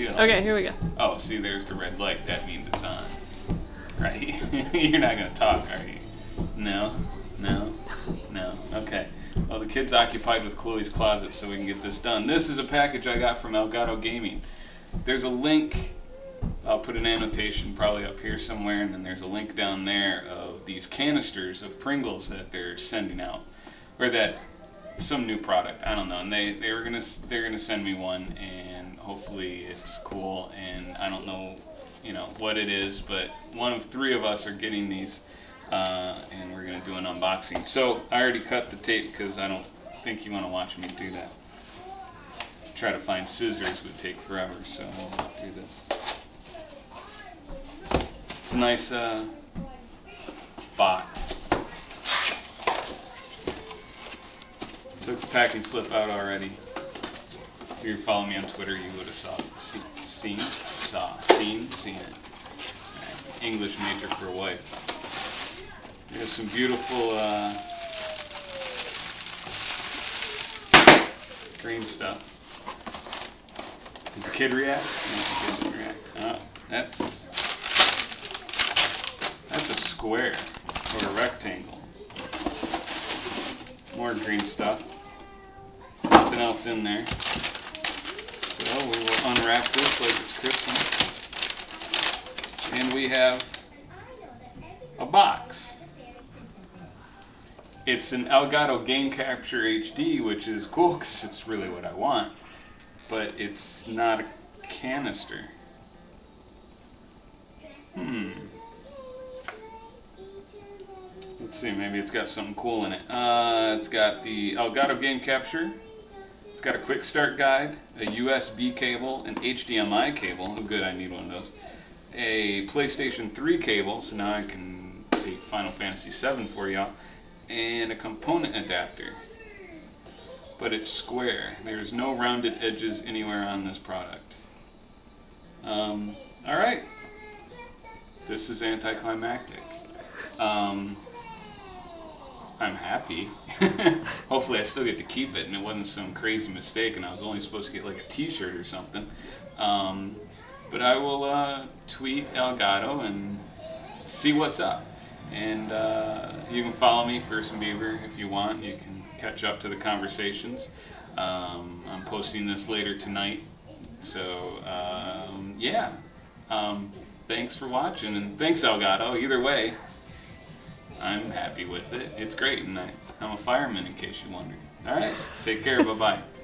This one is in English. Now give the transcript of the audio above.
Okay, here we go. Oh, see, there's the red light. That means it's on. Right? You're not going to talk, are you? No? No? No? Okay. Well, the kid's occupied with Chloe's closet, so we can get this done. This is a package I got from Elgato Gaming. There's a link. I'll put an annotation probably up here somewhere, and then there's a link down there of these canisters of Pringles that they're sending out, or that some new product. I don't know. And they they were gonna they're gonna send me one, and hopefully it's cool. And I don't know, you know what it is, but one of three of us are getting these, uh, and we're gonna do an unboxing. So I already cut the tape because I don't think you want to watch me do that. Try to find scissors would take forever, so we'll do this. It's a nice uh, box. Took the packing slip out already. If you follow me on Twitter, you would have saw it. See, seen, saw, seen, seen it. English major for wife. There's some beautiful uh, green stuff. Did the kid react? Kid react. Oh, that's that's a square or a rectangle. More green stuff. Else in there. So we will unwrap this like it's Christmas. And we have a box. It's an Elgato Game Capture HD, which is cool because it's really what I want. But it's not a canister. Hmm. Let's see, maybe it's got something cool in it. Uh, it's got the Elgato Game Capture. Got a quick start guide, a USB cable, an HDMI cable. Oh good, I need one of those. A PlayStation 3 cable, so now I can see Final Fantasy VII for y'all. And a component adapter. But it's square. There's no rounded edges anywhere on this product. Um, Alright. This is anticlimactic. Um, I'm happy. Hopefully I still get to keep it and it wasn't some crazy mistake and I was only supposed to get like a t-shirt or something. Um, but I will uh, tweet Elgato and see what's up. And uh, you can follow me, FearsomeBeaver, if you want. You can catch up to the conversations. Um, I'm posting this later tonight. So, um, yeah. Um, thanks for watching and thanks Elgato. Either way, I'm happy with it. It's great, and I, I'm a fireman in case you wondered. All right, take care. bye bye.